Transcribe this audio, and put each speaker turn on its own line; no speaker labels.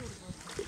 beautiful.